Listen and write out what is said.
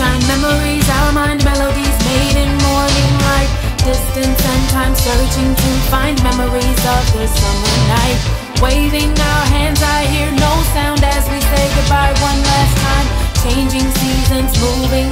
sunshine Memories, our mind melodies made in morning light. Distance and time searching to find memories of the summer night. Waving our hands, I hear no sound as we say goodbye one last time. Changing seasons, moving